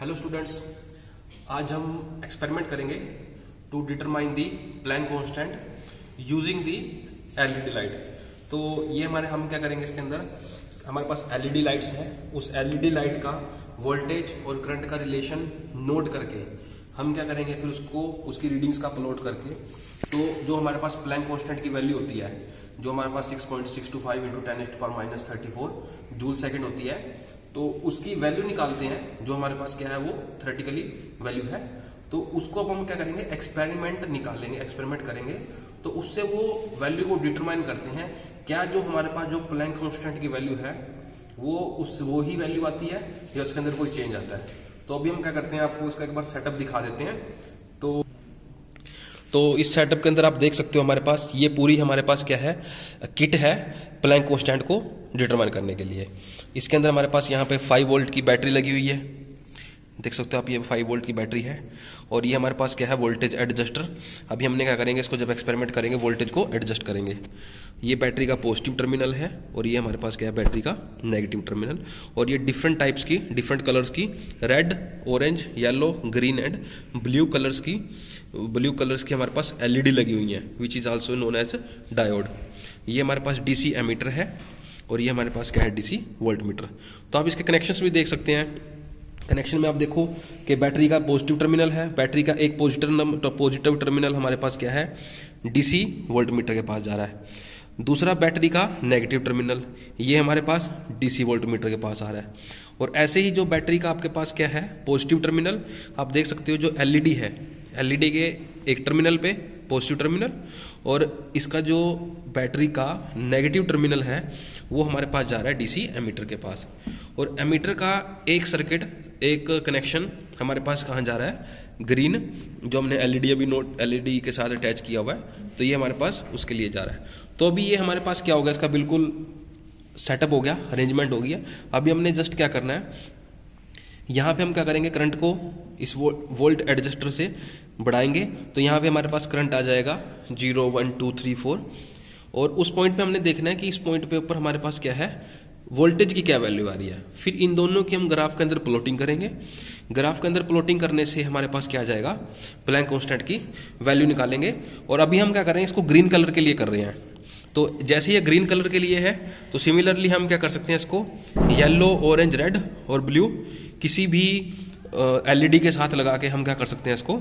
Hello students आज हम experiment करेंगे to determine the Planck constant using the LED light तो ये हमारे, हम क्या करेंगे इसके अंदर? हमारे पास एलईडी लाइट्स है। उस एलईडी लाइट का वोल्टेज और करंट का रिलेशन नोट करके हम क्या करेंगे? फिर उसको, उसकी रीडिंग्स का प्लॉट करके तो जो हमारे पास प्लैंक कांस्टेंट की वैल्यू होती है, जो हमारे पास 6.625 point six two five into ten पर minus thirty four joule second होती है तो उसकी वैल्यू निकालते हैं, जो हमारे पास क्या है, वो थ्रेटिकली वैल्यू है। तो उसको अब हम क्या करेंगे? एक्सपेरिमेंट निकालेंगे एक्सपेरिमेंट करेंगे। तो उससे वो वैल्यू को डिटरमाइन करते हैं, क्या जो हमारे पास जो प्लैंक कॉन्स्टेंट की वैल्यू है, वो उस, वो ही वैल्यू आती है या उसके अंदर कोई चेंज आता है। तो अभी हम क्या करते हैं, आपको इसका एक बार सेटअप दिखा देते हैं। तो इस सेटअप के अंदर आप देख सकते हो हमारे पास, ये पूरी हमारे पास क्या है? किट है प्लैंक कॉन्स्टेंट को डिटरमाइन करने के लिए। इसके अंदर हमारे पास यहाँ पे 5 वोल्ट की बैटरी लगी हुई है। देख सकते हो आप, ये फाइव वोल्ट की बैटरी है, और ये हमारे पास क्या है वोल्टेज एडजस्टर अभी हमने क्या करेंगे, इसको जब एक्सपेरिमेंट करेंगे वोल्टेज को एडजस्ट करेंगे। ये बैटरी का पॉजिटिव टर्मिनल है, और ये हमारे पास क्या है, बैटरी का नेगेटिव टर्मिनल और ये डिफरेंट टाइप्स की डिफरेंट कलर्स की red orange yellow green and blue colours की ब्लू कलर्स की हमारे पास एलईडी लगी हुई है which is also known as diode ये हमारे पास डीसी एमीटर है, और ये हमारे पास क्या है डीसी वोल्ट मीटर तो आप इसके कनेक्शंस भी देख सकते हैं। कनेक्शन में आप देखो कि बैटरी का पॉजिटिव टर्मिनल है बैटरी का एक पॉजिटिव पॉजिटिव टर्मिनल हमारे पास क्या है? डीसी वोल्ट मीटर के पास जा रहा है। दूसरा बैटरी का नेगेटिव टर्मिनल ये हमारे पास डीसी वोल्ट मीटर के पास आ रहा है। और ऐसे ही जो बैटरी का आपके पास क्या है? पॉजिटिव टर्मिनल आप देख सकते हो जो एलईडी है। एलईडी के एक टर्मिनल पे पॉजिटिव टर्मिनल और इसका जो बैटरी का नेगेटिव टर्मिनल है, वो हमारे पास जा रहा है डीसी एमीटर के पास। और एमीटर का एक सर्किट एक कनेक्शन हमारे पास कहाँ जा रहा है? ग्रीन जो हमने एलईडी अभी नोट एलईडी के साथ अटैच किया हुआ है तो ये हमारे पास उसके लिए जा रहा है। तो अभी ये हमारे पास क्या होगा इसका बिल्कुल सेटअप हो गया अरेंजमेंट हो गया अभी हमने जस्ट क्या करना है? यहाँ पे हम क्या करेंगे? करंट को इस वो, वोल्ट एडजस्टर से बढ़ाएँगे। तो यहाँ पे हमारे पास करंट आ जाएगा zero one two three four और उस पॉइंट पे हमने देखना है कि इस पॉइंट पे ऊपर हमारे पास क्या है? वोल्टेज की क्या वैल्यू आ रही है? फिर इन दोनों की हम ग्राफ के अंदर प्लॉटिंग करेंगे। ग्राफ के अंदर प्लॉटिंग करने से हमारे पास क्या आ जाएगा? प्लैंक कॉन्स्टेंट की वैल्यू निकालेंगे। और अभी हम क्या कर रहे हैं? इसको ग्रीन कलर के लिए कर रहे हैं। तो जैसे ये ग्रीन कलर के लिए है तो सिमिलरली हम क्या कर सकते हैं इसको? येलो ऑरेंज रेड और ब्लू किसी भी एलईडी के साथ लगा के हम क्या कर सकते हैं इसको?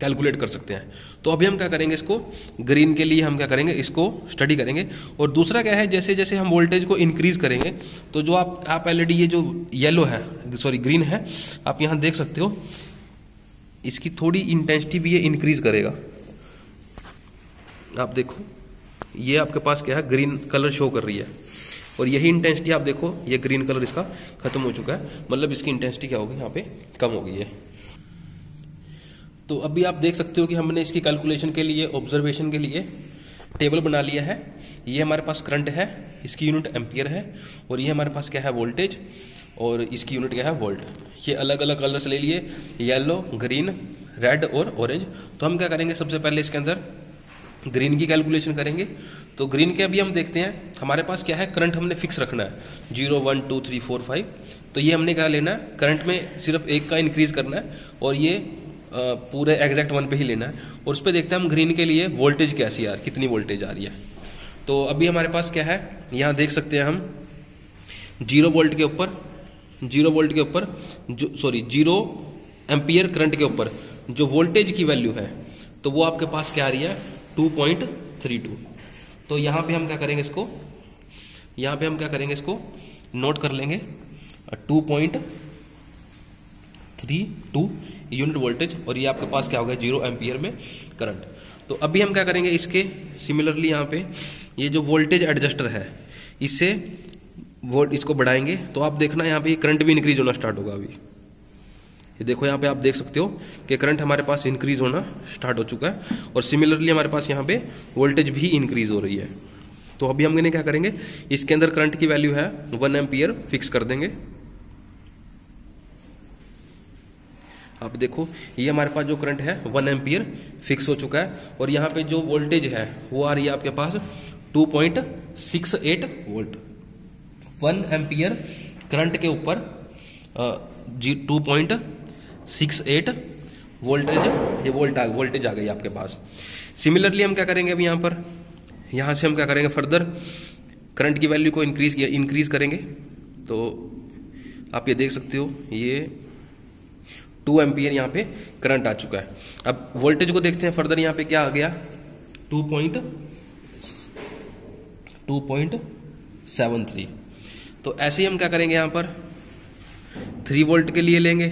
कैलकुलेट कर सकते हैं। तो अभी हम क्या करेंगे इसको? ग्रीन के लिए हम क्या करेंगे? इसको स्टडी करेंगे। और दूसरा क्या है? जैसे जैसे हम वोल्टेज को इंक्रीज करेंगे तो जो आप आप एलईडी ये जो येलो है सॉरी ग्रीन है, आप यहाँ देख सकते हो, इसकी थोड़ी इंटेंसिटी भी ये इंक्रीज करेगा। आप देखो, ये आपके पास क्या है? ग्रीन कलर शो कर रही है। और यही इंटेंसिटी आप देखो, ये ग्रीन कलर इसका खत्म हो चुका है। मतलब इसकी इंटेंसिटी क्या होगी? यहाँ पे कम हो गई है तो अभी आप देख सकते हो कि हमने इसकी कैलकुलेशन के लिए ऑब्जर्वेशन के लिए टेबल बना लिया है। ये हमारे पास करंट है, इसकी यूनिट एम्पियर है और ये हमारे पास क्या है? वोल्टेज और इसकी यूनिट क्या है? वोल्ट ये अलग अलग कलर्स ले लिए येलो ग्रीन रेड और ऑरेंज तो हम क्या करेंगे? सबसे पहले इसके अंदर ग्रीन की कैलकुलेशन करेंगे। तो ग्रीन के अभी हम देखते हैं, हमारे पास क्या है? करंट हमने फिक्स रखना है। Zero one two three four five तो ये हमने क्या लेना है? करंट में सिर्फ़ एक का इंक्रीज करना है और ये पूरे एग्जैक्ट वन पे ही लेना है। और उस पर देखते हैं हम ग्रीन के लिए वोल्टेज कैसी आ रही, कितनी वोल्टेज आ रही है। तो अभी हमारे पास क्या है, यहाँ देख सकते हैं हम। ज़ीरो वोल्ट के ऊपर ज़ीरो वोल्ट के ऊपर सॉरी ज़ीरो एम्पियर करंट के ऊपर, जो वोल्टेज की वैल्यू है तो वो आपके पास क्या आ रही है टू पॉइंट थ्री टू तो यहाँ पे हम क्या करेंगे इसको, यहाँ पे हम क्या करेंगे इसको नोट कर लेंगे। Two point three two unit voltage और ये आपके पास क्या होगा ज़ीरो एम्पियर में करंट। तो अभी हम क्या करेंगे इसके? सिमिलरली यहाँ पे ये जो वोल्टेज एडजस्टर है, इससे वोल्ट इसको बढ़ाएँगे। तो आप देखना यहाँ पे करंट भी इंक्रीज होना स्टार्ट होगा अभी। ये देखो यहाँ पे आप देख सकते हो कि करंट हमारे पास इंक्रीज होना स्टार्ट हो चुका है और सिमिलरली हमारे पास यहाँ पे वोल्टेज भी इंक्रीज हो रही है। तो अभी हम क्या करेंगे? इसके अंदर करंट की वैल्यू है वन एम्पियर फिक्स कर देंगे। आप देखो, ये हमारे पास जो करंट है वन एम्पियर फिक्स हो चुका है और यहाँ पे जो वोल्टेज है, वो आ रही है आपके पास 2.68 वोल्ट वन एम्पियर करंट के ऊपर जी two point six eight voltage ये वोल्ट आ वोल्टेज आ गई आपके पास। सिमिलरली हम क्या करेंगे अभी यहाँ पर? यहाँ से हम क्या करेंगे फर्दर करंट की वैल्यू को इंक्रीज इंक्रीज करेंगे। तो आप ये देख सकते हो, ये टू एम्पियर यहाँ पे करंट आ चुका है। अब वोल्टेज को देखते हैं फर्दर यहाँ पे क्या आ गया? Two point two point seven three. तो ऐसे ही हम क्या करेंगे यहाँ पर? थ्री वोल्ट के लिए लेंगे।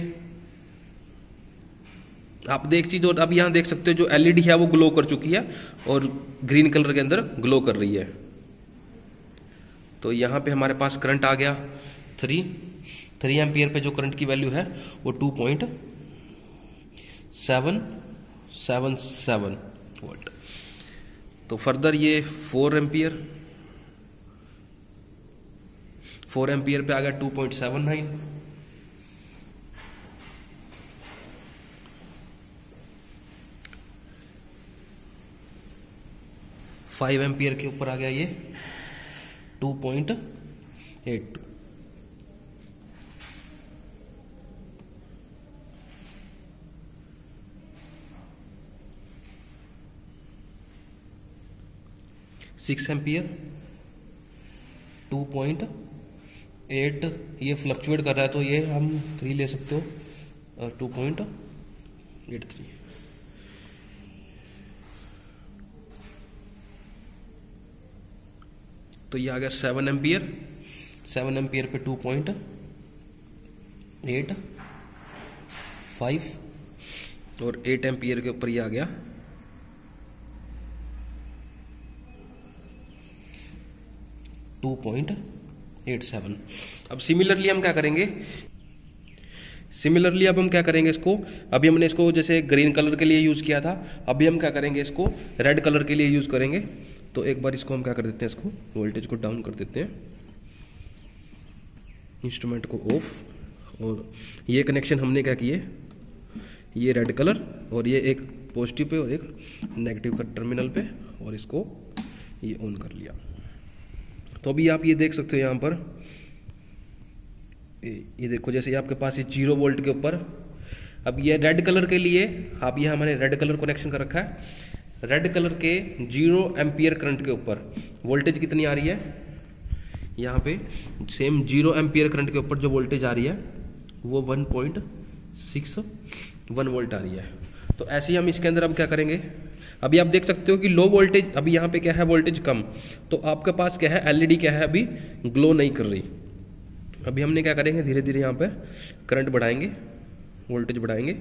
आप देख चीज़ और अब यहाँ देख सकते हो जो एलईडी है वो ग्लो कर चुकी है और ग्रीन कलर के अंदर ग्लो कर रही है। तो यहाँ पे हमारे पास करंट आ गया। थ्री थ्री एम्पियर पे जो करंट की वैल्यू है वो two point seven seven seven volt. तो फर्दर ये फोर एम्पियर फोर एम्पियर पे आ गया two point seven nine. Five ampere के ऊपर आ गया ये two point eight. Two six ampere, two point eight, ये फ्लक्चुएट कर रहा है तो ये हम थ्री ले सकते हो टू पॉइंट एट थ्री तो ये आ गया सेवन एम्पियर सेवन एम्पियर पे टू पॉइंट एट फाइव और एट एम्पियर के ऊपर ये आ गया टू पॉइंट एट सेवन। अब सिमिलरली हम क्या करेंगे? सिमिलरली अब हम क्या करेंगे इसको? अभी हमने इसको जैसे ग्रीन कलर के लिए यूज़ किया था, अभी हम क्या करेंगे इसको? रेड कलर के लिए यूज़ करेंगे। तो एक बार इसको हम क्या कर देते हैं इसको? वोल्टेज को डाउन कर देते हैं। इंस्ट्रूमेंट को ऑफ़ और ये कनेक्शन हमने क्या किए? ये रेड कलर और ये एक पॉजिटिव पे और एक नेगेटिव का टर्मिनल पे और इसको ये ऑन कर लिया। तो अभी आप ये देख सकते हो यहाँ पर। ये देखो, जैसे आपके पास ये ज़ीरो वोल्ट के ऊपर। अब ये रेड कलर के लिए आप ये हमारे रेड कलर कनेक्शन कर रखा है। रेड कलर के ज़ीरो एम्पियर करंट के ऊपर। वोल्टेज कितनी आ रही है? यहाँ पे सेम ज़ीरो एम्पियर करंट के ऊपर जो वोल्टेज आ रही है, वो one point six one volt आ रही है। तो ऐसे ही हम इसके अंदर अब क्या करेंगे? अभी आप देख सकते हो कि लो वोल्टेज अभी यहाँ पे क्या है वोल्टेज कम। तो आपके पास क्या है? एलईडी क्या है? अभी ग्लो नहीं कर रही। अभी हमने क्या करेंगे? धीरे धीरे यहाँ पे करंट बढ़ाएँगे वोल्टेज बढ़ाएँगे।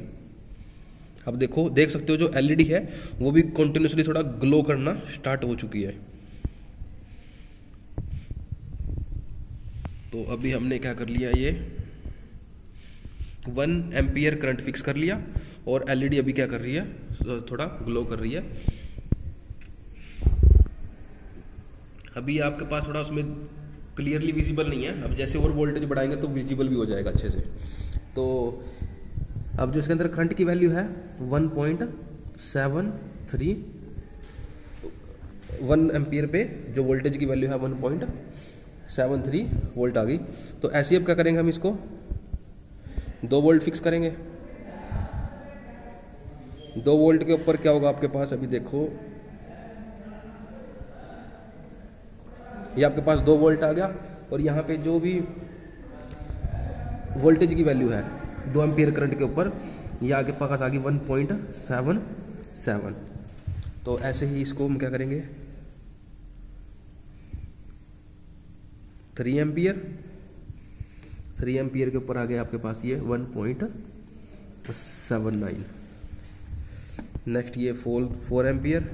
अब देखो, देख सकते हो जो एलईडी है, वो भी कंटिन्यूसली थोड़ा ग्लो करना स्टार्ट हो चुकी है। तो अभी हमने क्या कर लिया ये? वन एम्पियर करंट फिक्स कर लिया। और एलईडी अभी क्या कर रही है? थोड़ा ग्लो कर रही है। अभी आपके पास थोड़ा उसमें क्लियरली विजिबल नहीं है। अब जैसे और वोल्टेज बढ़ाएँगे तो विजिबल भी हो जाएगा अच्छे से। तो अब जो इसके अंदर करंट की वैल्यू है one point seven three one ampere पे जो वोल्टेज की वैल्यू है one point seven three volt आ गई। तो ऐसे अब क्या करेंगे हम इसको? दो वोल्ट फिक्स करेंगे। दो वोल्ट के ऊपर क्या होगा आपके पास? अभी देखो। ये आपके पास दो वोल्ट आ गया और यहाँ पे जो भी वोल्टेज की वैल्यू है, दो एम्पियर करंट के ऊपर, ये आगे पास आ गई वन पॉइंट सेवन सेवन। तो ऐसे ही इसको हम क्या करेंगे? थ्री एम्पियर थ्री एम्पियर के ऊपर आ गया आपके पास ये one point seven nine. Next ये फोर फोर एम्पियर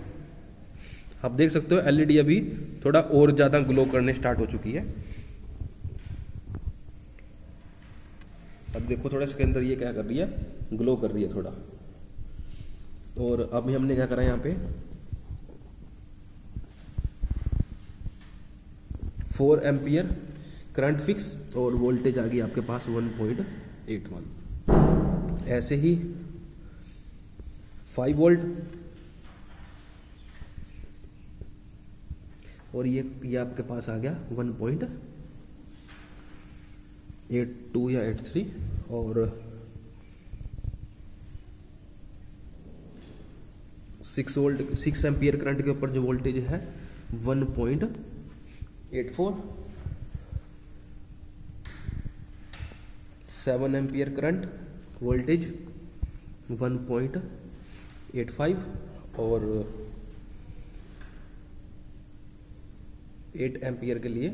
आप देख सकते हो एलईडी अभी थोड़ा और ज़्यादा ग्लो करने स्टार्ट हो चुकी है। अब देखो थोड़ा इसके अंदर ये क्या कर रही है? ग्लो कर रही है थोड़ा। और अभी हमने क्या करा यहाँ पे? फोर एम्पियर करंट फिक्स और वोल्टेज आ गई आपके पास वन पॉइंट एट वन ऐसे ही फाइव वोल्ट। और ये ये आपके पास आ गया वन पॉइंट एट टू या एट थ्री, और six volt, six ampere current के ऊपर जो वोल्टेज है, one point eight four. Seven ampere current voltage, one point eight five और एट एम्पियर के लिए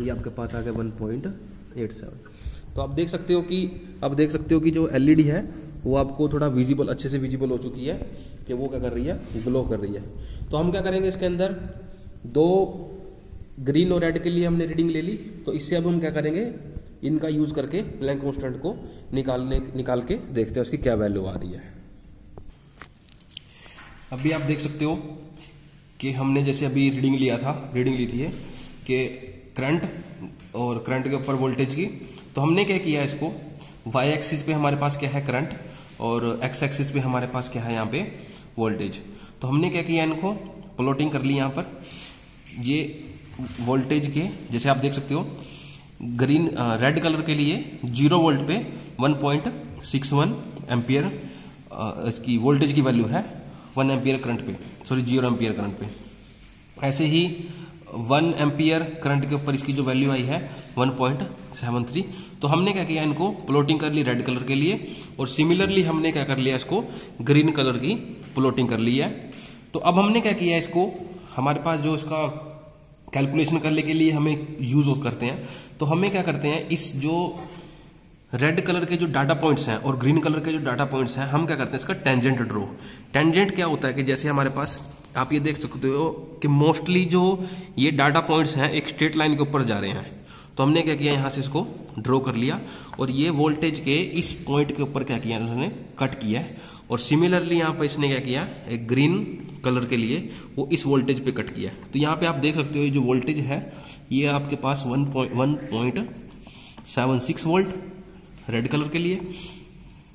ये आपके पास आ गया वन पॉइंट एट सेवन तो आप देख सकते हो कि, आप देख सकते हो कि जो एलईडी है, वो आपको थोड़ा विजिबल अच्छे से विजिबल हो चुकी है कि वो क्या कर रही है ग्लो कर रही है। तो हम क्या करेंगे इसके अंदर? दो ग्रीन और रेड के लिए हमने रीडिंग ले ली। तो इससे अब हम क्या करेंगे? इनका यूज़ करके ब्लैंक कॉन्स्टेंट को निकालने, निकाल के देखते हैं उसकी क्या वैल्यू आ रही है। अभी आप देख सकते हो कि हमने जैसे अभी रीडिंग लिया था रीडिंग ली थी है कि करंट और करंट के ऊपर वोल्टेज की तो हमने क्या किया इसको? वाई एक्सिस पे हमारे पास क्या है करंट और एक्स एक्सिस पे हमारे पास क्या है यहाँ पे वोल्टेज तो हमने क्या किया इनको? प्लॉटिंग कर ली यहाँ पर। ये वोल्टेज के, जैसे आप देख सकते हो ग्रीन रेड कलर के लिए ज़ीरो वोल्ट पे 1.61 एम्पियर इसकी वोल्टेज की वैल्यू है वन एम्पियर करंट पे सॉरी ज़ीरो एम्पियर करंट पे। ऐसे ही वन एम्पियर करंट के ऊपर इसकी जो वैल्यू आई है 1.73 तो हमने क्या किया इनको? प्लॉटिंग कर ली रेड कलर के लिए, और सिमिलरली हमने क्या कर लिया इसको? ग्रीन कलर की प्लॉटिंग कर ली है। तो अब हमने क्या किया इसको? हमारे पास जो इसका कैलकुलेशन करने के लिए हमें यूज़ करते हैं। तो हमें क्या करते हैं? इस जो रेड कलर के जो डाटा पॉइंट्स हैं और ग्रीन कलर के जो डाटा पॉइंट्स हैं, हम क्या करते हैं इसका टेंजेंट ड्रो टेंजेंट क्या होता है कि जैसे हमारे पास, आप ये देख सकते हो कि मोस्टली जो ये डाटा पॉइंट्स हैं, एक स्ट्रेट लाइन के ऊपर जा रहे हैं। तो हमने क्या किया, यहाँ से इसको ड्रॉ कर लिया और ये वोल्टेज के इस पॉइंट के ऊपर क्या किया उन्होंने कट किया है। और सिमिलरली यहाँ पर इसने क्या किया, एक ग्रीन कलर के लिए वो इस वोल्टेज पे कट किया तो यहाँ पे आप देख सकते हो ये जो वोल्टेज है, ये आपके पास one point one point seven six volt red colour के लिए।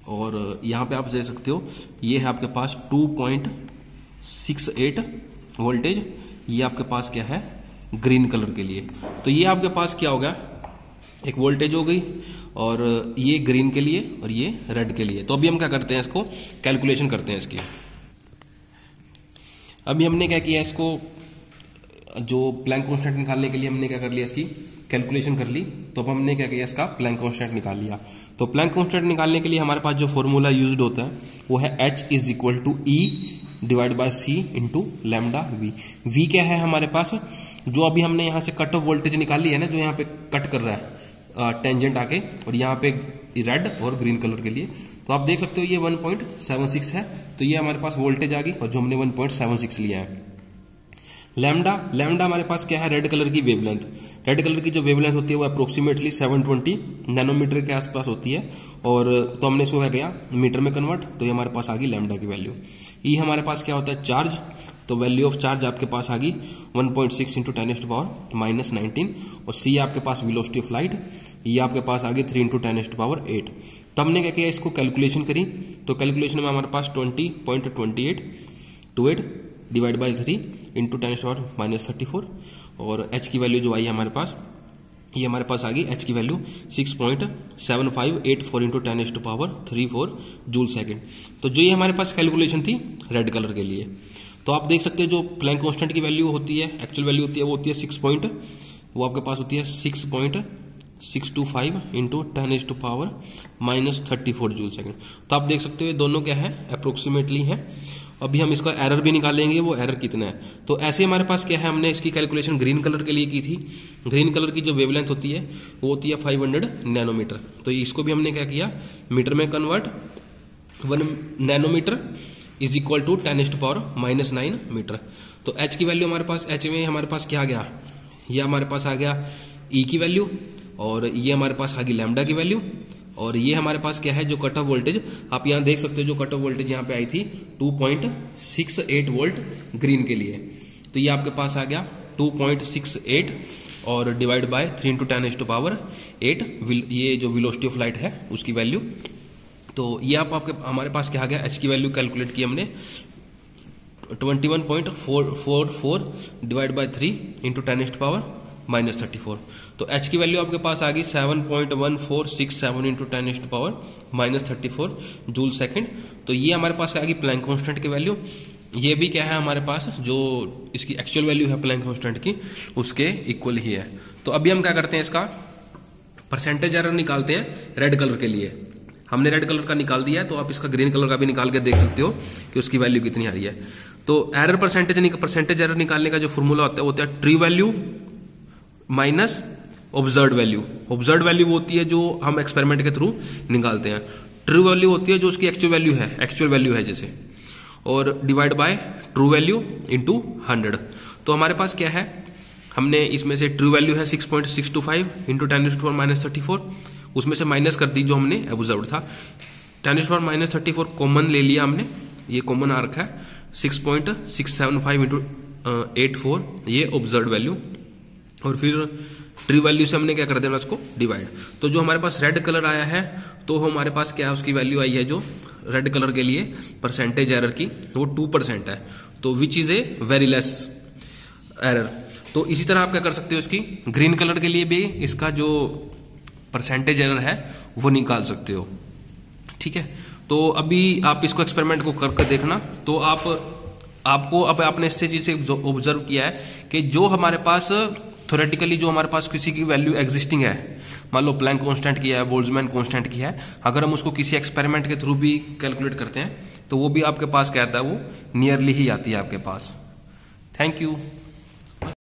और यहाँ पे आप देख सकते हो, ये है आपके पास two point six eight voltage ये आपके पास क्या है? ग्रीन कलर के लिए। तो ये आपके पास क्या होगा एक वोल्टेज हो गई, और ये ग्रीन के लिए और ये रेड के लिए। तो अभी हम क्या करते हैं इसको? कैलकुलेशन करते हैं इसकी। अभी हमने क्या किया इसको? जो प्लैंक कॉन्स्टेंट निकालने के लिए हमने क्या कर लिया इसकी? कैलकुलेशन कर ली तो अब हमने क्या किया, इसका प्लैंक कॉन्स्टेंट निकाल लिया। तो प्लैंक कॉन्स्टेंट निकालने के लिए हमारे पास जो फॉर्मूला यूज़ होता है, वो है H is equal to E divide by C into lambda V V क्या है हमारे पास? जो अभी हमने यहाँ से कट ऑफ़ वोल्टेज निकाली है ना, जो यहाँ पे कट कर रहा है टेंजेंट आके, और यहाँ पे रेड और ग्रीन कलर के लिए। तो आप देख सकते हो, ये 1.76 है तो ये हमारे पास वोल्टेज आ गई, और जो हमने 1.76 लिया है। लैमडा लैमडा हमारे पास क्या है? रेड कलर की वेवलेंथ रेड कलर की जो वेवलेंथ होती है वो अप्रोक्सीमेटली 720 नैनोमीटर के आसपास होती है। और तो हमने इसको क्या किया? मीटर में कन्वर्ट तो ये हमारे पास आ गई लैमडा की वैल्यू ई हमारे पास क्या होता है? चार्ज तो वैल्यू ऑफ़ चार्ज आपके पास आ गई 1.6 point six into ten power minus nineteen और सी आपके पास विलोसिटी ऑफ़ लाइट ये आपके पास आ गई three into ten power eight तो हमने क्या किया? इसको कैलकुलेशन करी। तो कैलकुलेशन में हमारे पास twenty point twenty eight two eight divide by three into ten power minus thirty four और एच की वैल्यू जो आई है हमारे पास, ये हमारे पास आ गई एच की value six point seven five eight four into ten two power three four joule second तो जो ये हमारे पास कैलकुलेशन थी रेड कलर के लिए। तो आप देख सकते हैं जो प्लैंक कॉन्स्टेंट की वैल्यू होती है एक्चुअल वैल्यू होती है, वो होती है सिक्स पॉइंट वो आपके पास होती है six point six two five into ten is two power minus thirty four joule second तो आप देख सकते हो दोनों क्या है अप्रोक्सीमेटली है। अभी हम इसका एरर भी निकालेंगे, वो एरर कितना है? तो ऐसे हमारे पास क्या है? हमने इसकी कैलकुलेशन ग्रीन कलर के लिए की थी। ग्रीन कलर की जो वेवलेंथ होती है, वो होती है 500 नैनोमीटर तो इसको भी हमने क्या किया? मीटर में convert one nanometre is equal to ten is to power minus nine metre तो एच की वैल्यू हमारे पास एच में हमारे पास क्या आ गया? ये हमारे पास आ गया ई e की वैल्यू और ये हमारे पास आ गई लैमडा की वैल्यू और ये हमारे पास क्या है, जो कट ऑफ़ वोल्टेज आप यहाँ देख सकते हो जो कट ऑफ़ वोल्टेज यहाँ पे आई थी 2.68 वोल्ट ग्रीन के लिए। तो ये आपके पास आ गया 2.68 और divide by three into ten two power eight ये जो विलोसिटी ऑफ़ लाइट है, उसकी वैल्यू तो ये आप, आपके, हमारे पास क्या आ गया एच की वैल्यू कैलकुलेट की हमने 21.444 divide by three into ten power minus thirty four. तो एच की वैल्यू आपके पास आ गई seven point one four six seven into ten is to power minus thirty four joule second तो ये हमारे पास आ गई प्लैंक कॉन्स्टेंट की वैल्यू ये भी क्या है हमारे पास? जो इसकी एक्चुअल वैल्यू है प्लैंक कॉन्स्टेंट की, उसके इक्वल ही है। तो अभी हम क्या करते हैं इसका? परसेंटेज एरर निकालते हैं रेड कलर के लिए। हमने रेड कलर का निकाल दिया है तो आप इसका ग्रीन कलर का भी निकाल के देख सकते हो कि उसकी वैल्यू कितनी आ रही है। तो एरर परसेंटेज परसेंटेज एरर निकालने का जो फॉर्मूला होता है, वो होता है true value minus observe value observe value होती है जो हम एक्सपेरिमेंट के थ्रू निकालते हैं। ट्रू वैल्यू होती है जो उसकी एक्चुअल वैल्यू है। एक्चुअल वैल्यू है जैसे। और divide by true value into hundred तो हमारे पास क्या है? हमने इसमें से ट्रू वैल्यू है six point six two five into ten four minus thirty four उसमें से माइनस कर दी जो हमने ऑब्ज़र्व था। Ten four minus thirty four common ले लिया हमने। ये कॉमन आ रखा है। Six point six seven five into eight four ये ऑब्ज़र्व वैल्यू और फिर ट्री वैल्यू से हमने क्या कर देना उसको? डिवाइड तो जो हमारे पास रेड कलर आया है तो हमारे पास क्या है? उसकी वैल्यू आई है जो रेड कलर के लिए परसेंटेज एरर की वो टू परसेंट है। तो which is a very less error तो इसी तरह आप क्या कर सकते हो इसकी? ग्रीन कलर के लिए भी इसका जो परसेंटेज एरर है, वो निकाल सकते हो। ठीक है? तो अभी आप इसको एक्सपेरिमेंट को करके देखना। तो आप, आपको अब आपने इससे चीज़ से ऑब्ज़र्व किया है कि जो हमारे पास थोरेटिकली जो हमारे पास किसी की वैल्यू एग्जिस्टिंग है, मान लो प्लैंक कॉन्स्टेंट की है बोल्जमैन कॉन्स्टेंट की है, अगर हम उसको किसी एक्सपेरिमेंट के थ्रू भी कैलकुलेट करते हैं तो वो भी आपके पास कहता है, वो नियरली ही आती है आपके पास। Thank you